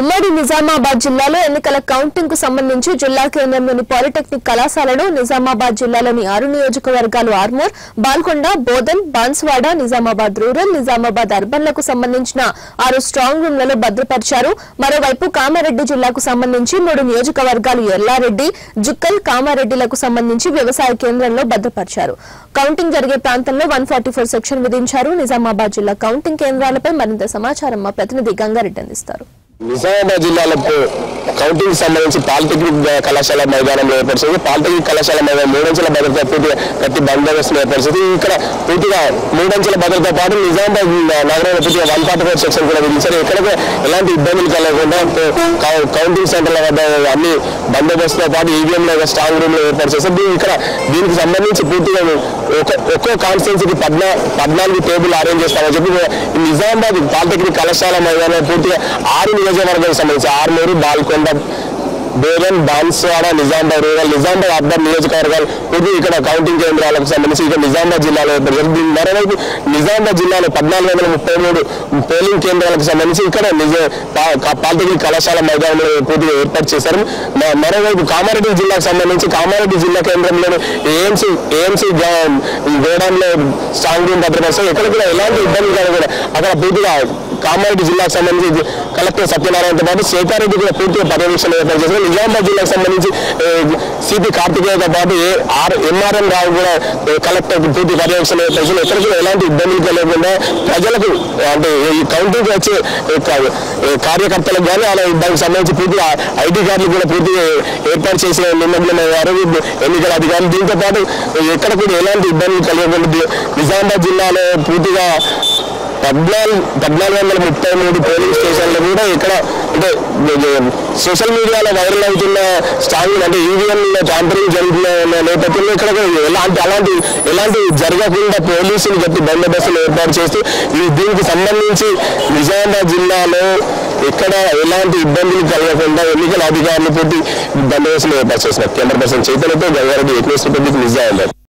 ఉమ్మడి నిజామాబాద్ జిల్లాలో ఎన్నికల కౌంటింగ్కు సంబంధించి జిల్లా కేంద్రంలోని పాలిటెక్నిక్ కళాశాలను నిజామాబాద్ జిల్లాలోని ఆరు నియోజకవర్గాలు ఆర్మూర్ బాల్కొండ బోధన్ బాన్స్వాడ నిజామాబాద్ రూరల్ నిజామాబాద్ అర్బన్లకు సంబంధించిన ఆరు స్ట్రాంగ్ రూమ్లలో భద్రపరిచారు. మరోవైపు కామారెడ్డి జిల్లాకు సంబంధించి మూడు నియోజకవర్గాలు ఎల్లారెడ్డి జుక్కల్ కామారెడ్డిలకు సంబంధించి వ్యవసాయ కేంద్రంలో భద్రపరిచారు. కౌంటింగ్ జరిగే ప్రాంతంలో వన్ సెక్షన్ విధించారు. నిజామాబాద్ జిల్లా కౌంటింగ్ కేంద్రాలపై మరింత సమాచారం మా ప్రతినిధి గంగారెడ్డి అందిస్తారు. నిజామాబాద్ జిల్లాలో కౌంటింగ్ సంబంధించి పాలిటెక్నిక్ కళాశాల మైదానంలో ఏర్పరిచింది. పాలిటెక్నిక్ కళాశాల మైదానం మూడంచెల భద్రత పూర్తిగా ప్రతి బందోబస్తును ఏర్పరిచింది. ఇక్కడ పూర్తిగా మూడంచెల భద్రతతో పాటు నిజామాబాద్ నగరంలో పూర్తిగా వన్ ఫార్టీ ఫోర్ సెక్షన్ కూడా విధించారు. ఇక్కడ ఎలాంటి ఇబ్బందులు కలగకుండా కౌంటింగ్ సెంటర్ల వద్ద అన్ని బందోబస్తుతో పాటు ఈవీఎంలో స్ట్రాంగ్ రూమ్లో ఏర్పాటు చేశారు. ఇక్కడ దీనికి సంబంధించి పూర్తిగా ఒక ఒక్కో కాన్స్టిట్యున్సీకి పద్నా పద్నాలుగు టేబుల్ అరేంజ్ చేస్తామని చెప్పి నిజామాబాద్ పాలిటెక్నిక్ కళాశాల మైదానం పూర్తిగా ఆరు నియోజకవర్గాలకు సంబంధించి ఆరుమూరు బాల్కొండ బేరన్ బాన్స్వాడ నిజామాబాద్ రూరల్ నిజామాబాద్ అర్బన్ నియోజకవర్గాలు ఇది ఇక్కడ కౌంటింగ్ కేంద్రాలకు సంబంధించి ఇక్కడ నిజామాబాద్ జిల్లాలో ఏర్పడింది మరోవైపు నిజామాబాద్ జిల్లాలో పద్నాలుగు వందల ముప్పై మూడు పోలింగ్ కేంద్రాలకు సంబంధించి ఇక్కడ నిజ పా- పాలిటెక్నిక్ కళాశాల మైదానంలో పూర్తిగా ఏర్పాటు చేశారు. మరోవైపు కామారెడ్డి జిల్లాకు సంబంధించి కామారెడ్డి జిల్లా కేంద్రంలోని ఏఎంసీ ఏఎంసీ గోడౌన్లో స్ట్రాంగ్ రూమ్ భద్రపరుస్తారు. ఎక్కడ కూడా ఎలాంటి ఇబ్బంది కూడా అక్కడ పూర్తిగా కామారెడ్డి జిల్లాకు సంబంధించి కలెక్టర్ సత్యనారాయణతో పాటు శేఖారెడ్డి కూడా పూర్తిగా పర్యవేక్షణ ఏర్పాటు చేశారు. నిజామాబాద్ జిల్లాకు సంబంధించి సిపి కార్తికేయతో పాటు ఆర్ ఎంఆర్ఎం రావు కూడా కలెక్టర్ పూర్తి పర్యవేక్షణ ప్రజలు చేశారు ఎక్కడ కూడా ఎలాంటి ఇబ్బందులు కలగకుండా ప్రజలకు అంటే ఈ కౌంటీకి వచ్చే కార్యకర్తలకు కానీ అలా దానికి సంబంధించి పూర్తిగా ఐటీ కార్డులు కూడా పూర్తిగా ఏర్పాటు చేసిన నిమగ్నమయ్యారు ఎన్నికల అధికారులు దీంతో పాటు ఎక్కడ కూడా ఎలాంటి ఇబ్బందులు కలగకుండా నిజామాబాద్ జిల్లాలో పూర్తిగా పద్నాలుగు పద్నాలుగు వందల ముప్పై మూడు పోలింగ్ స్టేషన్లు కూడా ఇక్కడ అంటే సోషల్ మీడియాలో వైరల్ అవుతున్న స్ట్రాంగ్ అంటే ఈవీఎంలో ట్యాంపరింగ్ జరుగుతున్న నేపథ్యంలో ఇక్కడ ఎలాంటి అలాంటి ఎలాంటి జరగకుండా పోలీసులు గట్టి బందోబస్తులు ఏర్పాటు చేస్తూ ఈ దీనికి సంబంధించి నిజామాబాద్ జిల్లాలో ఎక్కడ ఎలాంటి ఇబ్బందులు కలగకుండా ఎన్నికల అధికారులు పూర్తి బందోబస్తులు ఏర్పాటు చేస్తున్నారు. కేంద్ర పర్సన్ చైతన్యతో గంగారెడ్డి ఎక్కువ రిపబ్లిక్ నిజామాబాద్.